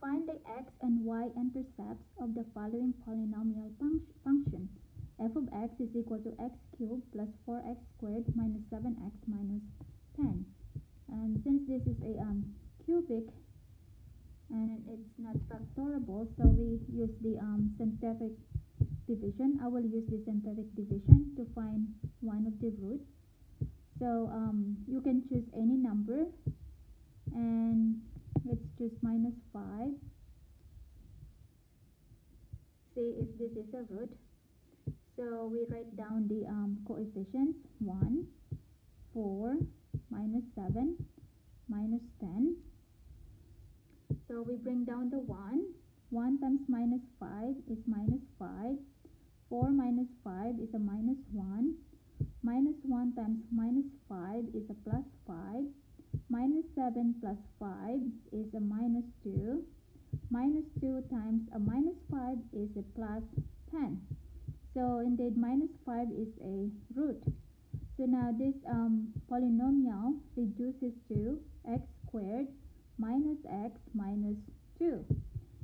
Find the x and y intercepts of the following polynomial func function. f of x is equal to x cubed plus 4x squared minus 7x minus 10. And since this is a um, cubic and it's not factorable, so we use the um, synthetic division. I will use the synthetic division to find one of the roots. So um, you can choose any number and let's choose minus 5 see if this is a root. So we write down the um, coefficients. 1 4 minus 7 minus 10 so we bring down the 1 1 times minus 5 is minus 5 4 minus 5 is a minus 1 minus 1 times minus 5 is a plus 5 minus 7 plus 5 is a minus 2. Minus 2 times a minus 5 is a plus 10. So indeed minus 5 is a root. So now this um, polynomial reduces to x squared minus x minus 2.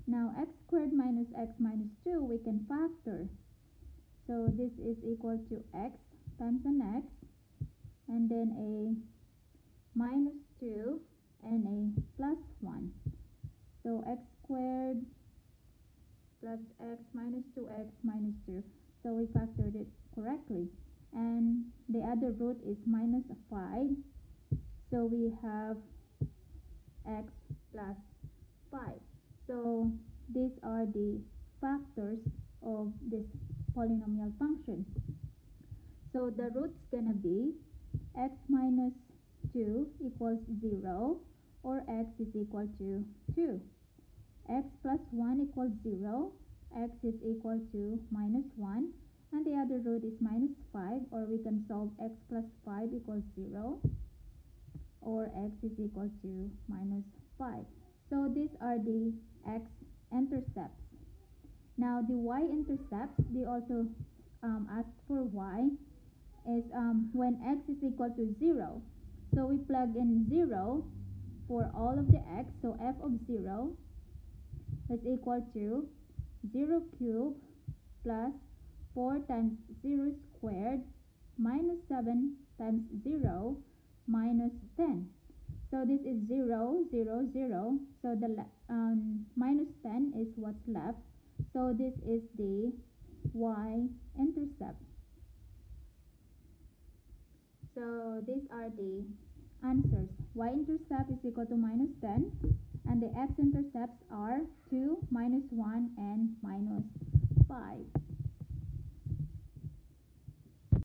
Now x squared minus x minus 2 we can factor. So this is equal to x times an x and then a minus 2 and a plus 1. So x plus x minus 2x minus 2. So we factored it correctly. And the other root is minus 5. So we have x plus 5. So these are the factors of this polynomial function. So the root's gonna be x minus 2 equals 0 or x is equal to 2. X plus 1 equals 0, x is equal to minus 1 and the other root is minus 5 or we can solve x plus 5 equals 0 or x is equal to minus 5. So these are the x intercepts. Now the y-intercepts, they also um, ask for y, is um, when x is equal to 0. So we plug in 0 for all of the x. So f of 0 is equal to 0 cubed plus 4 times 0 squared minus 7 times 0 minus 10. So this is 0, 0, 0. So the um, minus 10 is what's left. So this is the y-intercept. So these are the answers. Y-intercept is equal to minus 10 and the x-intercepts are 2, minus 1, and minus 5.